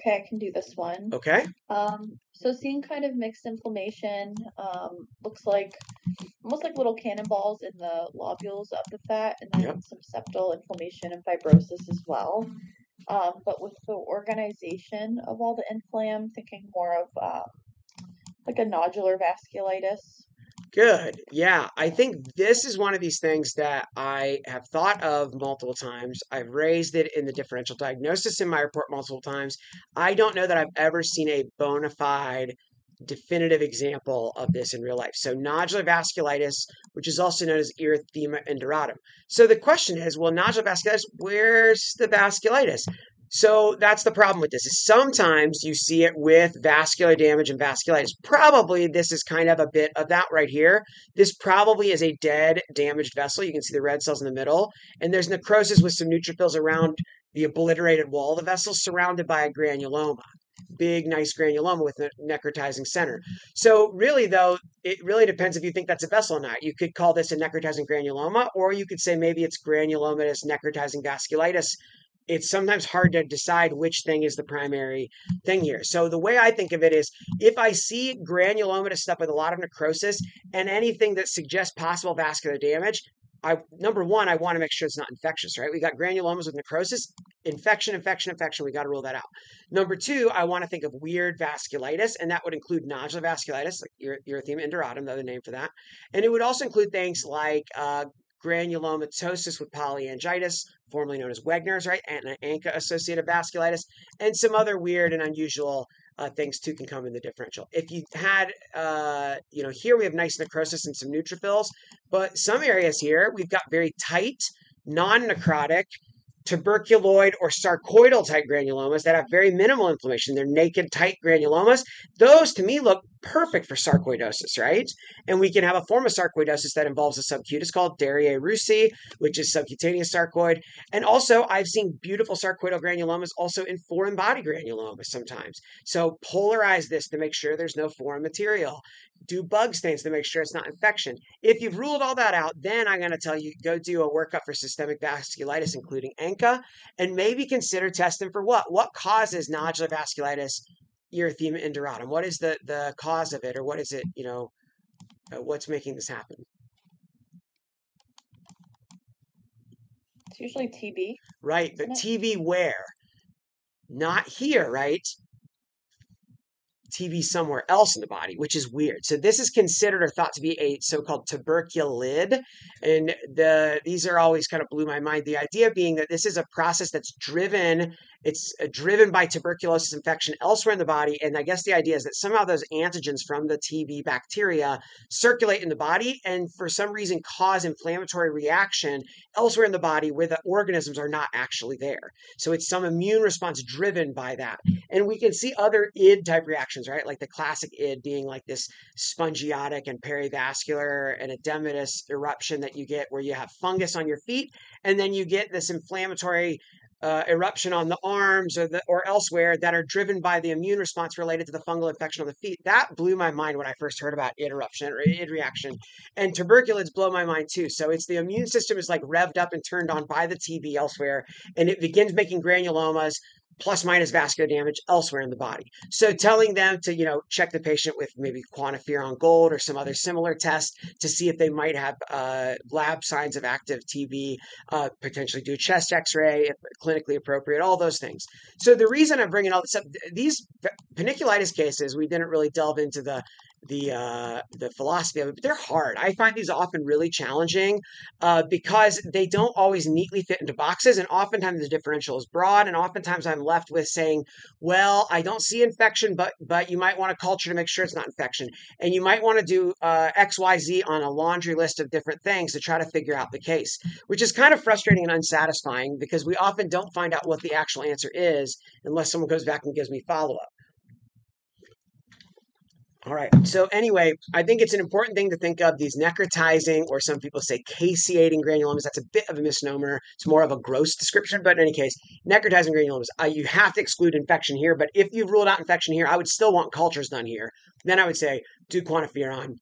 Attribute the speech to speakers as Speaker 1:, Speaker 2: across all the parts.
Speaker 1: Okay, I can do this one.
Speaker 2: Okay.
Speaker 1: Um, so seeing kind of mixed inflammation, um, looks like almost like little cannonballs in the lobules of the fat, and then
Speaker 2: Yep.
Speaker 1: some septal inflammation and fibrosis as well. Um, but with the organization of all the inflam, thinking more of um, like a nodular vasculitis.
Speaker 2: Good. Yeah, I think this is one of these things that I have thought of multiple times. I've raised it in the differential diagnosis in my report multiple times. I don't know that I've ever seen a bona fide definitive example of this in real life. So nodular vasculitis, which is also known as erythema induratum. So the question is, well, nodular vasculitis, where's the vasculitis? So that's the problem with this. Is sometimes you see it with vascular damage and vasculitis. Probably this is kind of a bit of that right here. This probably is a dead, damaged vessel. You can see the red cells in the middle, and there's necrosis with some neutrophils around the obliterated wall of the vessel, surrounded by a granuloma. Big, nice granuloma with a necrotizing center. So really, though, it really depends if you think that's a vessel or not. You could call this a necrotizing granuloma, or you could say maybe it's granulomatous necrotizing vasculitis it's sometimes hard to decide which thing is the primary thing here. So the way I think of it is if I see granulomatous stuff with a lot of necrosis and anything that suggests possible vascular damage, I number one, I want to make sure it's not infectious, right? We got granulomas with necrosis, infection, infection, infection. We got to rule that out. Number two, I want to think of weird vasculitis, and that would include nodular vasculitis, like erythema induratum, the other name for that, and it would also include things like uh, granulomatosis with polyangiitis, formerly known as Wegener's, right, and ANCA-associated vasculitis, and some other weird and unusual uh, things too can come in the differential. If you had, uh, you know, here we have nice necrosis and some neutrophils, but some areas here we've got very tight, non-necrotic, tuberculoid or sarcoidal type granulomas that have very minimal inflammation. They're naked, tight granulomas. Those to me look perfect for sarcoidosis, right? And we can have a form of sarcoidosis that involves a subcutis called Darier-Roussy, which is subcutaneous sarcoid. And also, I've seen beautiful sarcoidal granulomas also in foreign body granulomas sometimes. So polarize this to make sure there's no foreign material. Do bug stains to make sure it's not infection. If you've ruled all that out, then I'm going to tell you go do a workup for systemic vasculitis, including ANCA, and maybe consider testing for what? What causes nodular vasculitis erythema induratum? What is the the cause of it, or what is it? You know, uh, what's making this happen?
Speaker 1: It's usually TB.
Speaker 2: Right, but TB where? Not here, right? TB somewhere else in the body, which is weird. So this is considered or thought to be a so-called tuberculid, and the these are always kind of blew my mind. The idea being that this is a process that's driven it's uh, driven by tuberculosis infection elsewhere in the body. And I guess the idea is that somehow those antigens from the TB bacteria circulate in the body and for some reason cause inflammatory reaction elsewhere in the body where the organisms are not actually there. So it's some immune response driven by that. And we can see other id type reactions, right? Like the classic id being like this spongiotic and perivascular and edematous eruption that you get where you have fungus on your feet and then you get this inflammatory uh, eruption on the arms or the, or elsewhere that are driven by the immune response related to the fungal infection on the feet. That blew my mind when I first heard about id eruption or id reaction. And tuberculids blow my mind too. So it's the immune system is like revved up and turned on by the TB elsewhere, and it begins making granulomas plus minus vascular damage elsewhere in the body. So telling them to, you know, check the patient with maybe quantiferon gold or some other similar test to see if they might have uh, lab signs of active TB, uh, potentially do chest x-ray if clinically appropriate, all those things. So the reason I'm bringing all this up, these panniculitis cases, we didn't really delve into the the uh, the philosophy of it, but they're hard. I find these often really challenging uh, because they don't always neatly fit into boxes, and oftentimes the differential is broad, and oftentimes I'm left with saying, "Well, I don't see infection, but but you might want to culture to make sure it's not infection, and you might want to do uh, X Y Z on a laundry list of different things to try to figure out the case," which is kind of frustrating and unsatisfying because we often don't find out what the actual answer is unless someone goes back and gives me follow up. All right. So anyway, I think it's an important thing to think of these necrotizing, or some people say caseating granulomas. That's a bit of a misnomer. It's more of a gross description, but in any case, necrotizing granulomas. Uh, you have to exclude infection here, but if you've ruled out infection here, I would still want cultures done here. Then I would say do quantiferon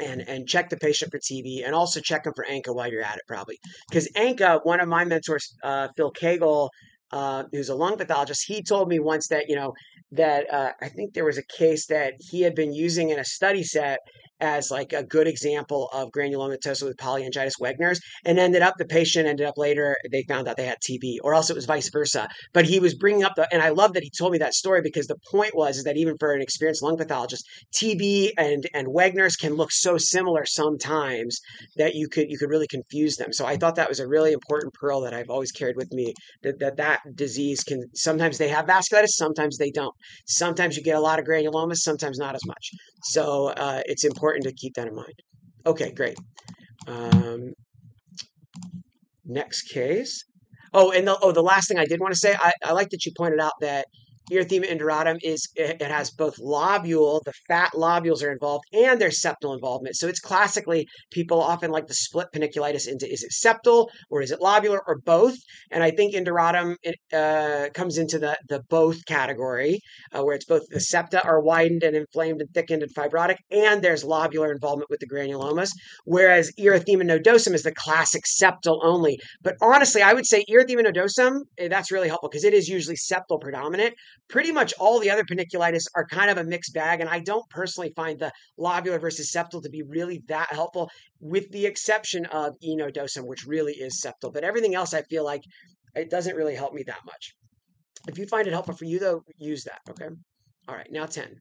Speaker 2: and and check the patient for TB and also check them for ANCA while you're at it, probably because ANCA. One of my mentors, uh, Phil Cagle uh, who's a lung pathologist. He told me once that you know that uh, I think there was a case that he had been using in a study set as like a good example of granulomatosis with polyangiitis Wegener's, and ended up the patient ended up later they found out they had TB, or else it was vice versa. But he was bringing up the, and I love that he told me that story because the point was is that even for an experienced lung pathologist, TB and and Wegener's can look so similar sometimes that you could you could really confuse them. So I thought that was a really important pearl that I've always carried with me that that, that disease can sometimes they have vasculitis, sometimes they don't. Sometimes you get a lot of granulomas, sometimes not as much. So uh, it's important to keep that in mind. Okay, great. Um, next case. Oh, and the, oh, the last thing I did want to say, I, I like that you pointed out that erythema induratum is it, it has both lobule, the fat lobules are involved, and there's septal involvement. So it's classically people often like to split panniculitis into is it septal or is it lobular or both? And I think induratum uh, comes into the the both category, uh, where it's both the septa are widened and inflamed and thickened and fibrotic, and there's lobular involvement with the granulomas. Whereas erythema nodosum is the classic septal only. But honestly, I would say erythema nodosum eh, that's really helpful because it is usually septal predominant pretty much all the other panniculitis are kind of a mixed bag. And I don't personally find the lobular versus septal to be really that helpful, with the exception of enodosum, which really is septal. But everything else, I feel like it doesn't really help me that much. If you find it helpful for you, though, use that. Okay. All right. Now 10.